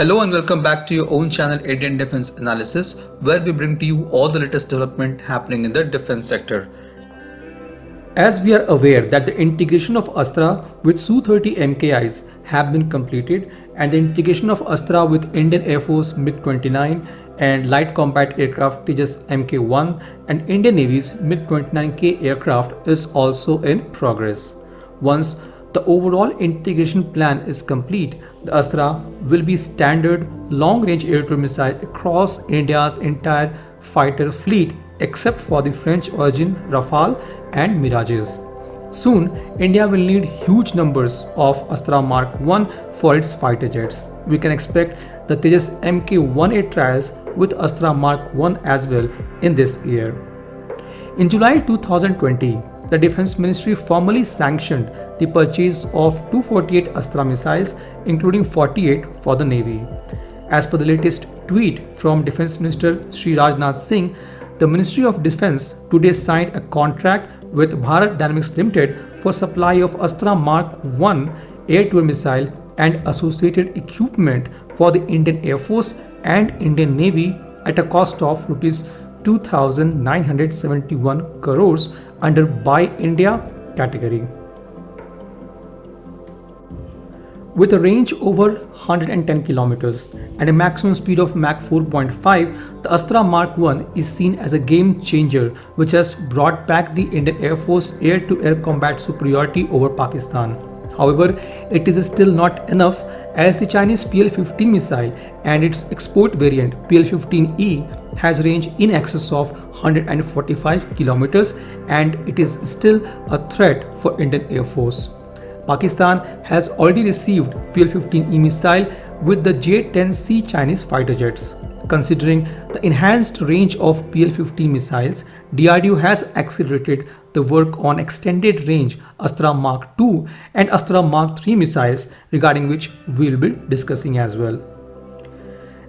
Hello and welcome back to your own channel Indian Defense Analysis where we bring to you all the latest development happening in the defense sector. As we are aware that the integration of Astra with Su-30 MKIs have been completed and the integration of Astra with Indian Air Force MiG-29 and light combat aircraft Tejas Mk-1 and Indian Navy's MiG-29K aircraft is also in progress. Once the overall integration plan is complete, the Astra will be standard long-range air-to-air missile across India's entire fighter fleet except for the French origin Rafale and Mirages. Soon, India will need huge numbers of Astra Mark 1 for its fighter jets. We can expect the Tejas Mk-1A trials with Astra Mark 1 as well in this year. In July 2020, the Defense Ministry formally sanctioned the purchase of 248 Astra missiles, including 48 for the Navy. As per the latest tweet from Defense Minister Sri Rajnath Singh, the Ministry of Defense today signed a contract with Bharat Dynamics Limited for supply of Astra Mark 1 air-to-air missile and associated equipment for the Indian Air Force and Indian Navy at a cost of rupees 2971 crores under Buy India category. With a range over 110 kilometers and a maximum speed of Mach 4.5, the Astra Mark 1 is seen as a game changer which has brought back the Indian Air Force air-to-air -air combat superiority over Pakistan. However, it is still not enough as the Chinese PL-15 missile and its export variant PL-15E has range in excess of 145 kilometers and it is still a threat for Indian Air Force. Pakistan has already received PL-15E missile with the J-10C Chinese fighter jets. Considering the enhanced range of PL-15 missiles, DRDO has accelerated the work on extended range Astra Mark II and Astra Mark III missiles regarding which we will be discussing as well.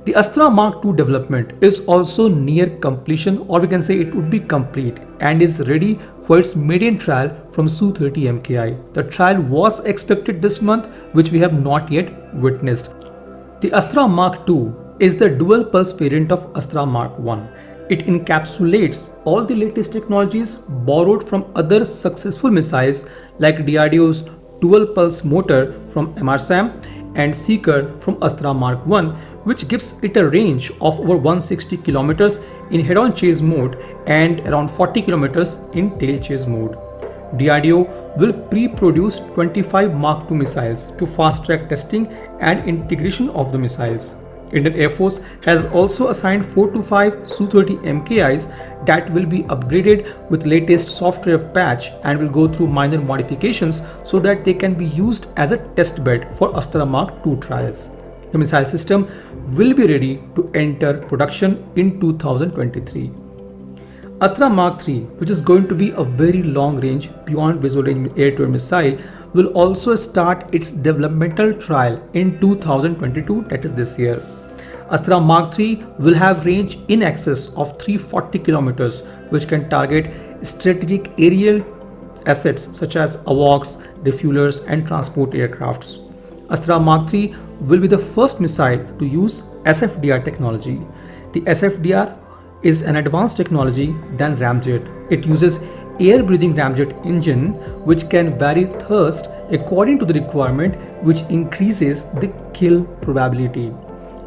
The Astra Mark II development is also near completion or we can say it would be complete and is ready for its maiden trial from Su-30 MKI. The trial was expected this month which we have not yet witnessed. The Astra Mark II is the dual pulse variant of Astra Mark I. It encapsulates all the latest technologies borrowed from other successful missiles like DRDO's dual pulse motor from MRSAM and Seeker from Astra Mark I which gives it a range of over 160 kilometers in head-on chase mode and around 40 kilometers in tail chase mode. DRDO will pre-produce 25 Mark II missiles to fast-track testing and integration of the missiles. Indian Air Force has also assigned 4 to 5 Su-30 MKIs that will be upgraded with latest software patch and will go through minor modifications so that they can be used as a test bed for Astra Mark II trials the missile system will be ready to enter production in 2023. Astra Mark III, which is going to be a very long range beyond visual range air-to-air missile, will also start its developmental trial in 2022, that is this year. Astra Mark III will have range in excess of 340 kilometers, which can target strategic aerial assets such as AWACS, refuelers, and transport aircrafts. Astra Mark III will be the first missile to use SFDR technology. The SFDR is an advanced technology than ramjet. It uses air-breathing ramjet engine which can vary thrust according to the requirement which increases the kill probability.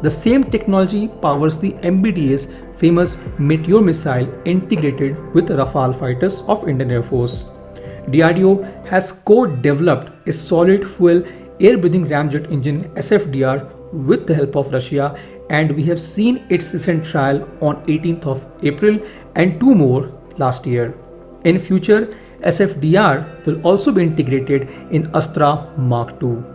The same technology powers the MBDA's famous Meteor missile integrated with Rafale fighters of Indian Air Force. DRDO has co-developed a solid fuel air-breathing ramjet engine SFDR with the help of Russia and we have seen its recent trial on 18th of April and two more last year. In future, SFDR will also be integrated in Astra Mark II.